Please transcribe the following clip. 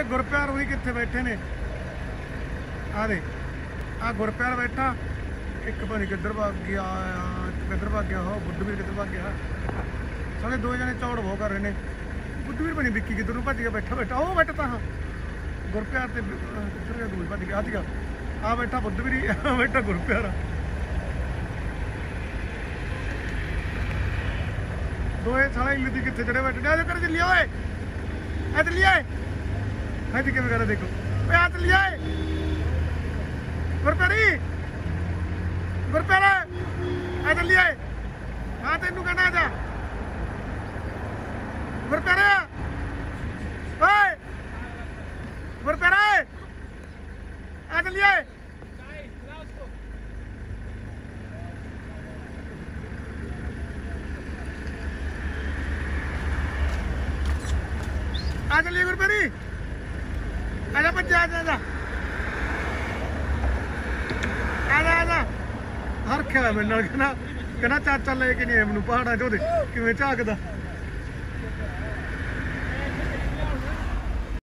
ਤੇ ਗੁਰਪਿਆਰ ਹੋਈ ਕਿੱਥੇ ਬੈਠੇ ਨੇ? ਆ ਦੇ ਆ ਗੁਰਪਿਆਰ ਬੈਠਾ। ਇੱਕ ਭਾਣੀ ਕਿੱਧਰ ਭੱਗ ਗਿਆ, ਕਿੱਧਰ ਭੱਗ ਗਿਆ ਹੋ ਬੁੱਧਵੀਰ ਕਿੱਧਰ ਭੱਗ ਗਿਆ। ਸਾਰੇ ਦੋ ਜਣੇ ਚੌੜ ਹੋ ਕਰ ਰਹੇ ਨੇ। ਬੁੱਧਵੀਰ ਬਣੀ ਵਿੱਕੀ ਕਿੱਧਰ ਨੂੰ ਭੱਜ ਗਿਆ, ਬੈਠਾ ਬੈਠਾ, ਉਹ ਬੈਠਾ ਤਾਂ ਗੁਰਪਿਆਰ ਤੇ ਕਿੱਧਰ ਗਿਆ ਦੂਰ ਭੱਜ ਗਿਆ ਆ ਸੀਗਾ ਆ ਬੈਠਾ ਬੁੱਧਵੀਰ ਆ ਬੈਠਾ ਗੁਰਪਿਆਰ। ਦੋਏ ਸਾਲੇ ਇੱਲ ਦੀ ਕਿੱਥੇ ਚੜੇ ਬੈਠੇ ਨੇ? ਆ ਜਾ ਕਰ ਚੱਲੀ ਓਏ। ਆ ਚੱਲੀ ਓਏ। ਹਾਂ ਜੀ ਕਿਵੇਂ ਕਰਾ ਦੇਖੋ ਓਏ ਆ ਚੱਲੀ ਓਏ ਗੁਰਪਿਆਰੀ ਗੁਰਪਿਆਰ ਆ ਚੱਲੀ ਓਏ ਹਾਂ ਤੈਨੂੰ ਕਹਿਣਾ ਆ ਜਾ ਗੁਰਪਿਆਰ ਓਏ ਗੁਰਪਿਆਰ ਆ ਚੱਲੀ ਓਏ ਆ ਚੱਲੀ ਗੁਰਪਿਆਰੀ ਆ ਜਾ ਬੱਚਾ ਆ ਜਾ, ਆ ਹਰ ਖਿਆ ਮੇਰੇ ਨਾਲ ਕਹਿੰਦਾ ਕਹਿੰਦਾ ਚਾਚਾ ਲੈ ਕੇ ਨਹੀਂ ਆਇਆ ਮੈਨੂੰ ਪਹਾੜਾਂ 'ਚ ਉਹਦੇ ਕਿਵੇਂ ਝਾਕਦਾ।